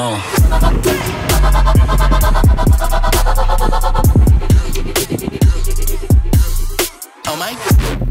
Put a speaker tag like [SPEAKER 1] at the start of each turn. [SPEAKER 1] Oh. Oh my.